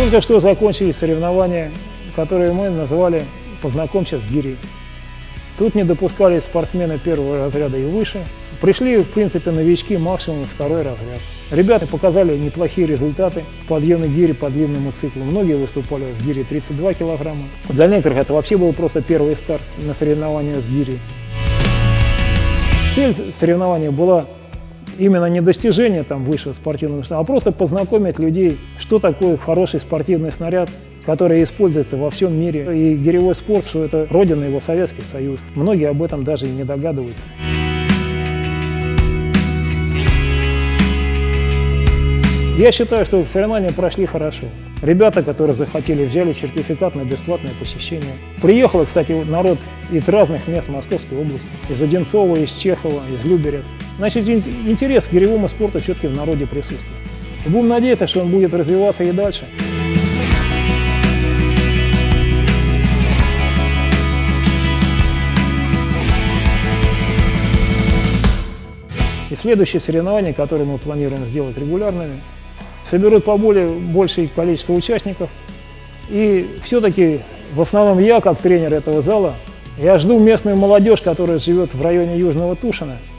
Только что закончились соревнования, которые мы называли «Познакомься с гирей». Тут не допускались спортсмены первого разряда и выше. Пришли, в принципе, новички максимум второй разряд. Ребята показали неплохие результаты в подъеме гири по длинному циклу. Многие выступали с гири 32 килограмма. Для некоторых это вообще был просто первый старт на соревнования с гири. Цель соревнования была именно не достижение там выше спортивного, а просто познакомить людей, что такое хороший спортивный снаряд, который используется во всем мире. И гиревой спорт, что это родина его Советский Союз. Многие об этом даже и не догадываются. Я считаю, что соревнования прошли хорошо. Ребята, которые захотели, взяли сертификат на бесплатное посещение. Приехал, кстати, народ из разных мест Московской области. Из Одинцова, из Чехова, из Люберец. Значит, интерес к гиревому спорту все-таки в народе присутствует. Будем надеяться, что он будет развиваться и дальше. И следующие соревнования, которые мы планируем сделать регулярными, соберут поболее большее количество участников. И все-таки в основном я, как тренер этого зала, я жду местную молодежь, которая живет в районе Южного Тушина –